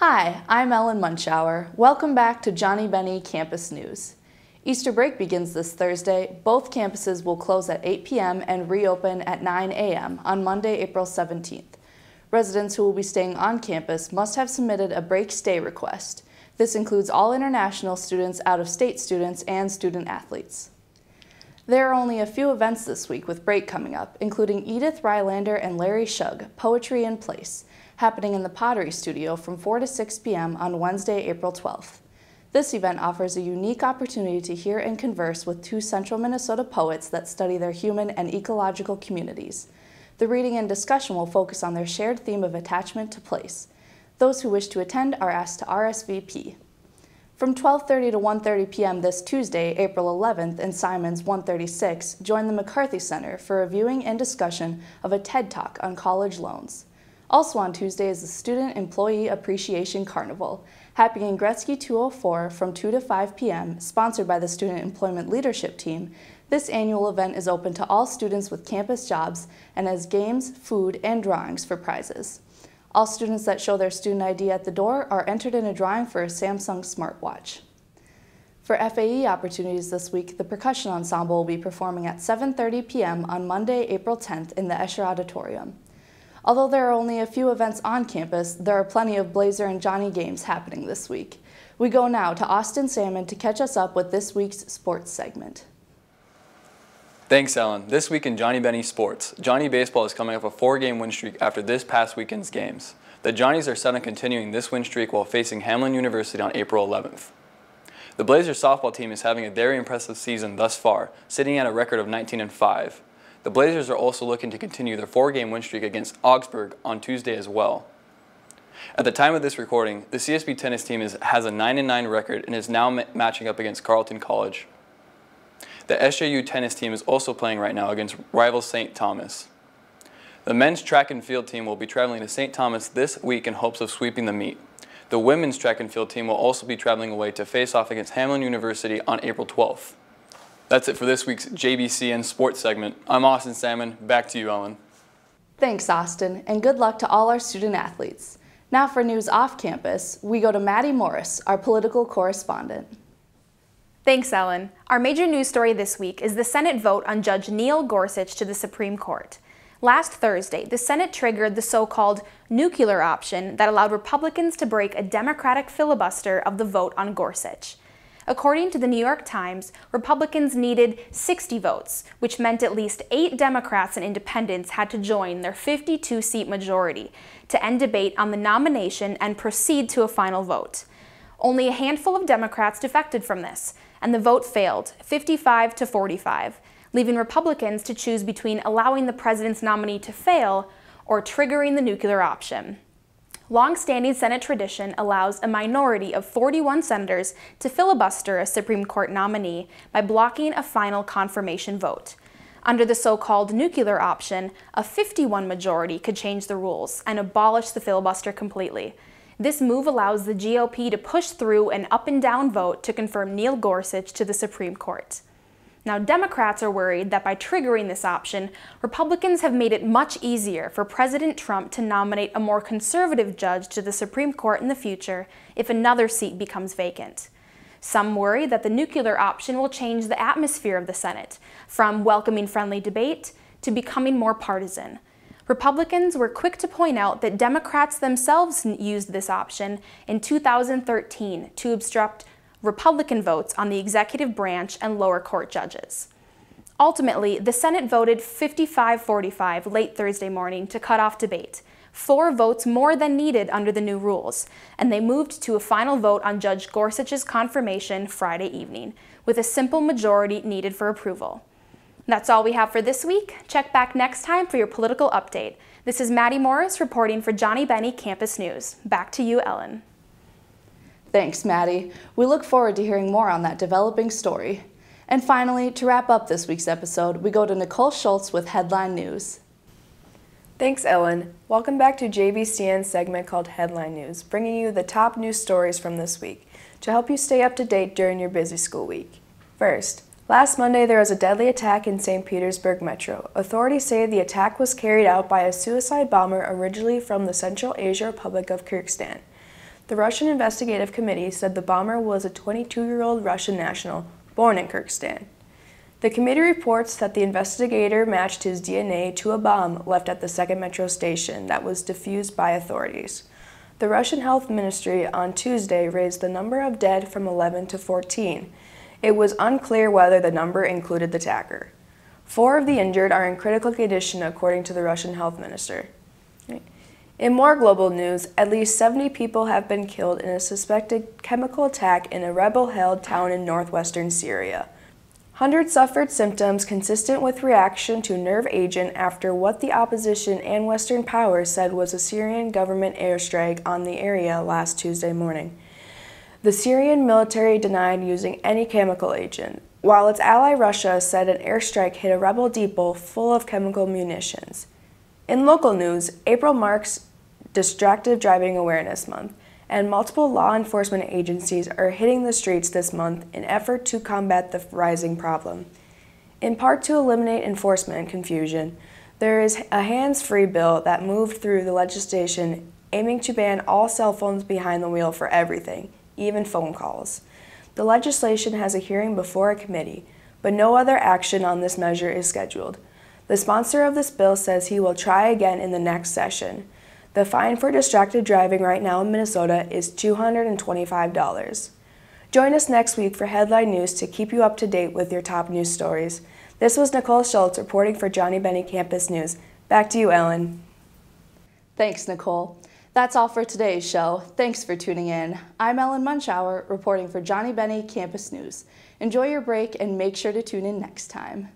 Hi, I'm Ellen Munchauer. Welcome back to Johnnie Bennie Campus News. Easter break begins this Thursday. Both campuses will close at 8 p.m. and reopen at 9 a.m. on Monday, April 17th. Residents who will be staying on campus must have submitted a break stay request. This includes all international students, out-of-state students, and student athletes. There are only a few events this week with break coming up, including Edith Rylander and Larry Schug, Poetry in Place happening in the Pottery Studio from 4 to 6 p.m. on Wednesday, April 12th. This event offers a unique opportunity to hear and converse with two central Minnesota poets that study their human and ecological communities. The reading and discussion will focus on their shared theme of attachment to place. Those who wish to attend are asked to RSVP. From 12:30 to 1:30 p.m. this Tuesday, April 11th, in Simons 136, join the McCarthy Center for a viewing and discussion of a TED Talk on college loans. Also on Tuesday is the Student Employee Appreciation Carnival, happening in Gorecki 204 from 2 to 5 p.m., sponsored by the Student Employment Leadership Team. This annual event is open to all students with campus jobs and has games, food, and drawings for prizes. All students that show their student ID at the door are entered in a drawing for a Samsung smartwatch. For FAE opportunities this week, the percussion ensemble will be performing at 7.30 p.m. on Monday, April 10th in the Escher Auditorium. Although there are only a few events on campus, there are plenty of Blazer and Johnny games happening this week. We go now to Austin Salmon to catch us up with this week's sports segment. Thanks, Ellen. This week in Johnnie Bennie Sports, Johnny Baseball is coming off a four-game win streak after this past weekend's games. The Johnnies are set on continuing this win streak while facing Hamline University on April 11th. The Blazers softball team is having a very impressive season thus far, sitting at a record of 19 and 5. The Blazers are also looking to continue their four-game win streak against Augsburg on Tuesday as well. At the time of this recording, the CSB tennis team is, has a 9-9 record and is now ma matching up against Carleton College. The SJU tennis team is also playing right now against rival St. Thomas. The men's track and field team will be traveling to St. Thomas this week in hopes of sweeping the meet. The women's track and field team will also be traveling away to face off against Hamline University on April 12th. That's it for this week's JBCN Sports segment. I'm Austin Salmon. Back to you, Ellen. Thanks, Austin, and good luck to all our student athletes. Now for news off campus, we go to Maddie Morris, our political correspondent. Thanks, Ellen. Our major news story this week is the Senate vote on Judge Neil Gorsuch to the Supreme Court. Last Thursday, the Senate triggered the so-called nuclear option that allowed Republicans to break a Democratic filibuster of the vote on Gorsuch. According to the New York Times, Republicans needed 60 votes, which meant at least eight Democrats and independents had to join their 52 seat majority to end debate on the nomination and proceed to a final vote. Only a handful of Democrats defected from this, and the vote failed 55 to 45, leaving Republicans to choose between allowing the president's nominee to fail or triggering the nuclear option. Long-standing Senate tradition allows a minority of 41 senators to filibuster a Supreme Court nominee by blocking a final confirmation vote. Under the so-called nuclear option, a 51 majority could change the rules and abolish the filibuster completely. This move allows the GOP to push through an up and down vote to confirm Neil Gorsuch to the Supreme Court. Now, Democrats are worried that by triggering this option, Republicans have made it much easier for President Trump to nominate a more conservative judge to the Supreme Court in the future if another seat becomes vacant. Some worry that the nuclear option will change the atmosphere of the Senate, from welcoming friendly debate to becoming more partisan. Republicans were quick to point out that Democrats themselves used this option in 2013 to obstruct Republican votes on the executive branch and lower court judges. Ultimately, the Senate voted 55-45 late Thursday morning to cut off debate, four votes more than needed under the new rules, and they moved to a final vote on Judge Gorsuch's confirmation Friday evening, with a simple majority needed for approval. That's all we have for this week. Check back next time for your political update. This is Maddie Morris reporting for Johnnie Bennie Campus News. Back to you, Ellen. Thanks, Maddie. We look forward to hearing more on that developing story. And finally, to wrap up this week's episode, we go to Nicole Schultz with Headline News. Thanks, Ellen. Welcome back to JBCN's segment called Headline News, bringing you the top news stories from this week to help you stay up to date during your busy school week. First, last Monday there was a deadly attack in St. Petersburg Metro. Authorities say the attack was carried out by a suicide bomber originally from the Central Asia Republic of Kyrgyzstan. The Russian Investigative Committee said the bomber was a 22 year old Russian national born in Kyrgyzstan. The committee reports that the investigator matched his DNA to a bomb left at the second metro station that was defused by authorities. The Russian Health Ministry on Tuesday raised the number of dead from 11 to 14. It was unclear whether the number included the attacker. Four of the injured are in critical condition, according to the Russian health minister. In more global news, at least 70 people have been killed in a suspected chemical attack in a rebel held town in northwestern Syria. Hundreds suffered symptoms consistent with reaction to nerve agent after what the opposition and Western powers said was a Syrian government airstrike on the area last Tuesday morning. The Syrian military denied using any chemical agent, while its ally Russia said an airstrike hit a rebel depot full of chemical munitions. In local news, April marks Distracted Driving Awareness Month, and multiple law enforcement agencies are hitting the streets this month in effort to combat the rising problem. In part to eliminate enforcement confusion, there is a hands-free bill that moved through the legislation aiming to ban all cell phones behind the wheel for everything, even phone calls. The legislation has a hearing before a committee, but no other action on this measure is scheduled. The sponsor of this bill says he will try again in the next session. The fine for distracted driving right now in Minnesota is $225. Join us next week for Headline News to keep you up to date with your top news stories. This was Nicole Schultz reporting for Johnnie Bennie Campus News. Back to you, Ellen. Thanks, Nicole. That's all for today's show. Thanks for tuning in. I'm Ellen Munchauer reporting for Johnnie Bennie Campus News. Enjoy your break and make sure to tune in next time.